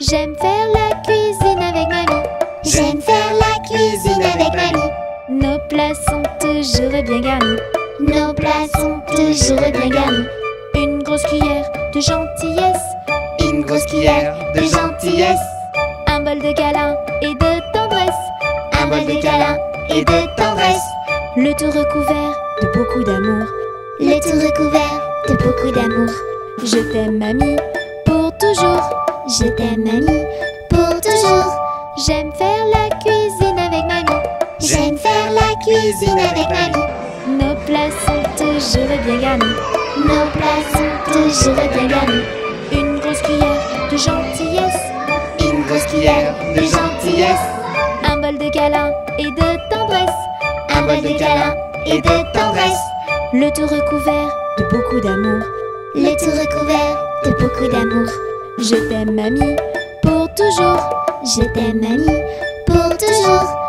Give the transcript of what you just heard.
J'aime faire la cuisine avec mamie. J'aime faire la cuisine avec mamie. Nos plats sont toujours bien garnis. Nos plats sont toujours bien garnis. Une grosse cuillère de gentillesse. Une grosse cuillère de gentillesse. Un bol de câlin et de tendresse. Un bol de câlin et de tendresse. Le tout recouvert de beaucoup d'amour. Le tout recouvert de beaucoup d'amour. Je t'aime, mamie, pour toujours. Je t'aime, mamie, pour toujours. J'aime faire la cuisine avec mamie. J'aime faire la cuisine avec mamie. Nos plats sont toujours bien garnis. Nos plats sont toujours bien garnis. Une grosse cuillère de gentillesse. Une grosse cuillère de gentillesse. Un bol de câlin et de tendresse. Un bol de câlin et de tendresse. Le tout recouvert de beaucoup d'amour. Le tout recouvert de beaucoup d'amour. Je t'aime, mamie, pour toujours. Je t'aime, mamie, pour toujours.